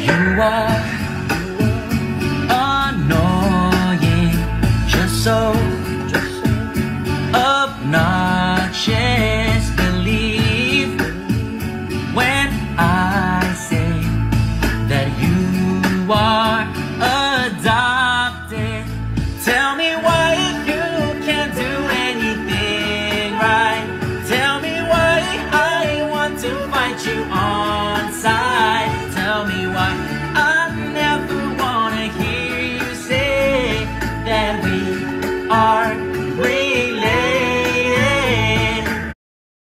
You are annoying, just so obnoxious. Believe when I say that you are adopted. Tell me why you can't do anything right. Tell me why I want to fight you on.